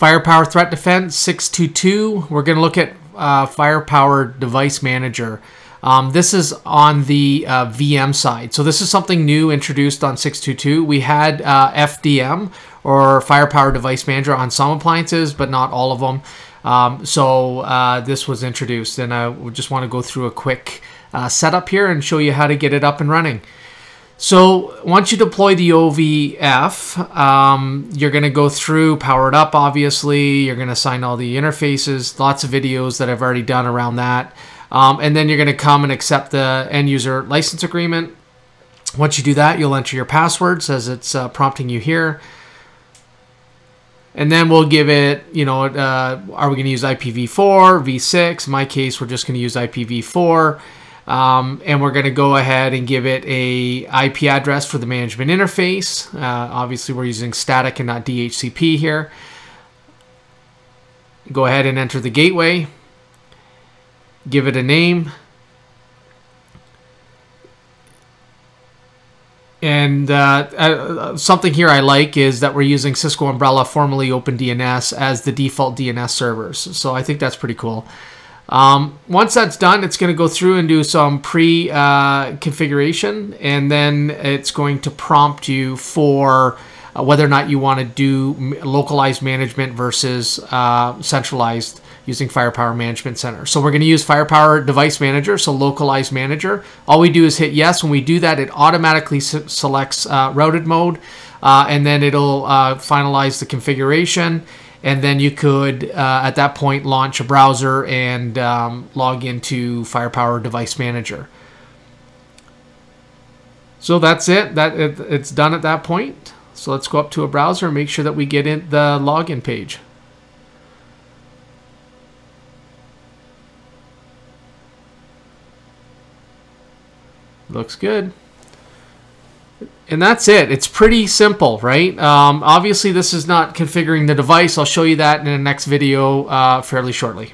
Firepower Threat Defense 622. We're going to look at uh, Firepower Device Manager. Um, this is on the uh, VM side. So this is something new introduced on 622. We had uh, FDM or Firepower Device Manager on some appliances, but not all of them. Um, so uh, this was introduced, and I just want to go through a quick uh, setup here and show you how to get it up and running. So once you deploy the OVF, um, you're going to go through, power it up, obviously. You're going to assign all the interfaces, lots of videos that I've already done around that. Um, and then you're going to come and accept the end user license agreement. Once you do that, you'll enter your passwords as it's uh, prompting you here. And then we'll give it, you know, uh, are we going to use IPv4, V6? In my case, we're just going to use IPv4. Um, and we're going to go ahead and give it a IP address for the management interface. Uh, obviously, we're using static and not DHCP here. Go ahead and enter the gateway. Give it a name. And uh, uh, something here I like is that we're using Cisco Umbrella, formerly OpenDNS, as the default DNS servers. So I think that's pretty cool. Um, once that's done, it's going to go through and do some pre-configuration, uh, and then it's going to prompt you for uh, whether or not you want to do localized management versus uh, centralized using Firepower Management Center. So we're going to use Firepower Device Manager, so localized manager. All we do is hit yes. When we do that, it automatically selects uh, routed mode, uh, and then it'll finalize the configuration and then you could uh, at that point launch a browser and um, log into Firepower Device Manager. So that's it. That it, it's done at that point. So let's go up to a browser and make sure that we get in the login page. Looks good. And that's it. It's pretty simple, right? Um, obviously, this is not configuring the device. I'll show you that in the next video uh, fairly shortly.